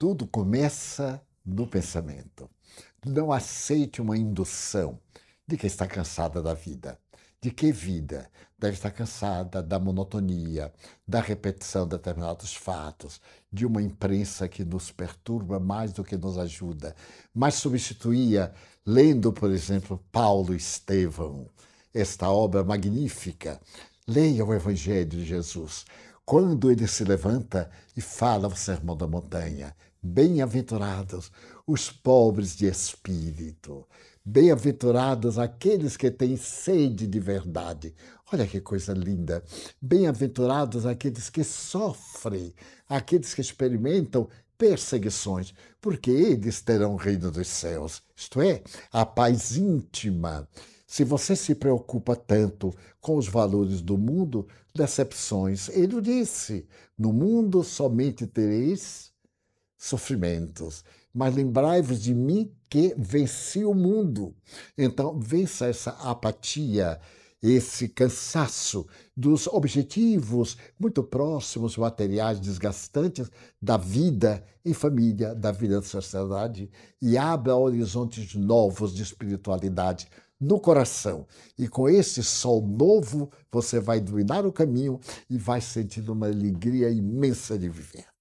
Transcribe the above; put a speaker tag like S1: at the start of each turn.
S1: Tudo começa no pensamento. Não aceite uma indução de que está cansada da vida. De que vida? Deve estar cansada da monotonia, da repetição de determinados fatos, de uma imprensa que nos perturba mais do que nos ajuda. Mas substituía, lendo, por exemplo, Paulo Estevão, esta obra magnífica. Leia o Evangelho de Jesus. Quando ele se levanta e fala o Sermão da Montanha, Bem-aventurados os pobres de espírito. Bem-aventurados aqueles que têm sede de verdade. Olha que coisa linda. Bem-aventurados aqueles que sofrem, aqueles que experimentam perseguições, porque eles terão o reino dos céus. Isto é, a paz íntima. Se você se preocupa tanto com os valores do mundo, decepções. Ele disse: no mundo somente tereis sofrimentos, mas lembrai-vos de mim que venci o mundo. Então, vença essa apatia, esse cansaço dos objetivos muito próximos, materiais desgastantes da vida em família, da vida em sociedade e abra horizontes novos de espiritualidade no coração. E com esse sol novo, você vai dominar o caminho e vai sentir uma alegria imensa de viver.